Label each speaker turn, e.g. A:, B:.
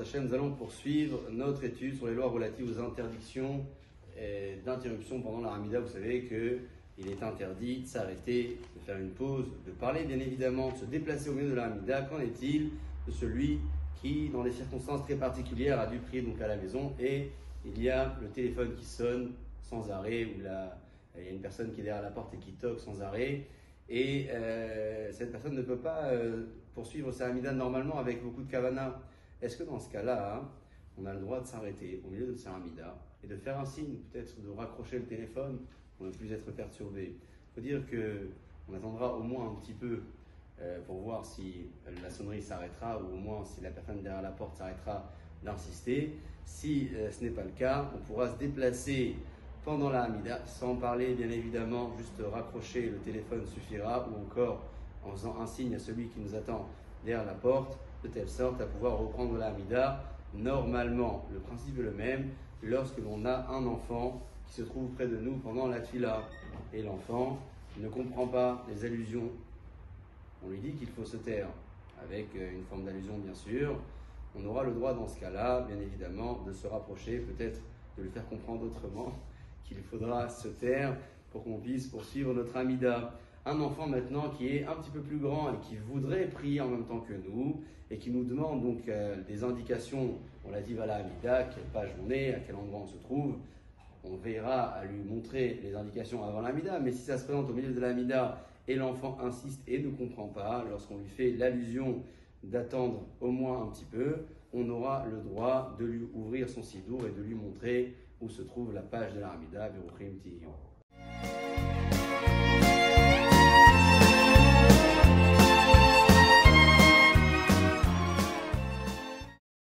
A: Hashem, nous allons poursuivre notre étude sur les lois relatives aux interdictions d'interruption pendant la Hamida. Vous savez qu'il est interdit de s'arrêter, de faire une pause, de parler bien évidemment, de se déplacer au milieu de la Hamida. Qu'en est-il de celui qui, dans des circonstances très particulières, a dû prier donc à la maison et il y a le téléphone qui sonne sans arrêt ou la, il y a une personne qui est derrière la porte et qui toque sans arrêt? Et euh, cette personne ne peut pas euh, poursuivre sa Hamida normalement avec beaucoup de kavana. Est-ce que dans ce cas-là, hein, on a le droit de s'arrêter au milieu de sa Hamida et de faire un signe, peut-être de raccrocher le téléphone pour ne plus être perturbé? Il faut dire que on attendra au moins un petit peu euh, pour voir si la sonnerie s'arrêtera ou au moins si la personne derrière la porte s'arrêtera d'insister. Si ce n'est pas le cas, on pourra se déplacer pendant la Hamida, sans parler bien évidemment, juste raccrocher le téléphone suffira, ou encore en faisant un signe à celui qui nous attend derrière la porte, de telle sorte à pouvoir reprendre la Hamida. Normalement, le principe est le même lorsque l'on a un enfant qui se trouve près de nous pendant la fila, et l'enfant ne comprend pas les allusions. On lui dit qu'il faut se taire, avec euh, une forme d'allusion bien sûr. On aura le droit dans ce cas-là, bien évidemment, de se rapprocher, peut-être de le faire comprendre autrement qu'il faudra se taire pour qu'on puisse poursuivre notre Amida. Un enfant maintenant qui est un petit peu plus grand et qui voudrait prier en même temps que nous et qui nous demande donc euh, des indications, on l'a dit, voilà, Amida, quelle page on est, à quel endroit on se trouve. On verra à lui montrer les indications avant l'Amida, mais si ça se présente au milieu de l'Amida et l'enfant insiste et ne comprend pas, lorsqu'on lui fait l'allusion d'attendre au moins un petit peu, on aura le droit de lui ouvrir son sidour et de lui montrer où se trouve la page de l'Aramida, Beruchim Tiyon.